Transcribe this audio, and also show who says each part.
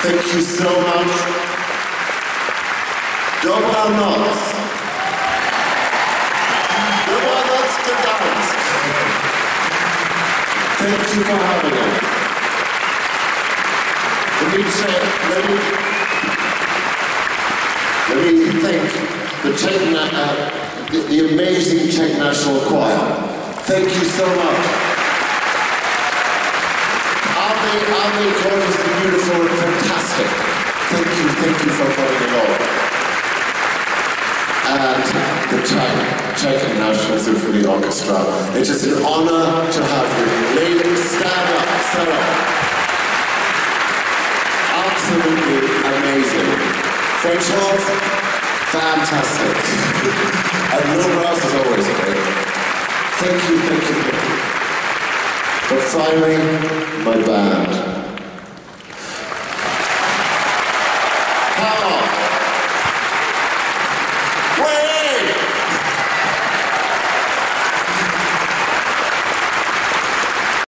Speaker 1: Thank you so much. Dobranoc. Dobranoc Gdansk. Thank you for having us. Let me say, let me, let me thank the Czech, uh, the, the amazing Czech National Choir. Thank you so much. Are they, are they gorgeous and beautiful and fantastic? Thank you, thank you for coming along. And the Czech, Czech National Symphony Orchestra. It is an honor to have you. Ladies, stand up, stand up. Absolutely amazing. French horns, fantastic. and Little Brass is always great. Thank you, thank you, thank you. But finally, my band. Come on.